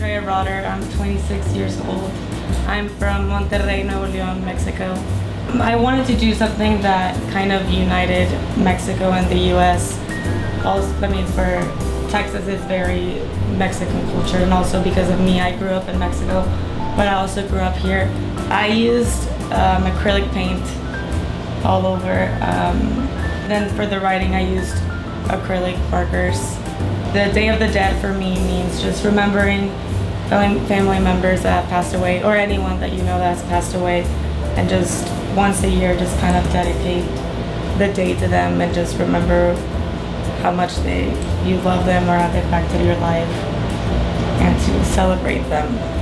Claire Rotter. I'm 26 years old. I'm from Monterrey, Nuevo León, Mexico. I wanted to do something that kind of united Mexico and the US. Also, I mean, for Texas is very Mexican culture, and also because of me, I grew up in Mexico, but I also grew up here. I used um, acrylic paint all over. Um, then for the writing, I used acrylic markers. The Day of the Dead for me means just remembering family members that have passed away, or anyone that you know that has passed away, and just once a year, just kind of dedicate the day to them and just remember how much they you love them or how they impacted your life, and to celebrate them.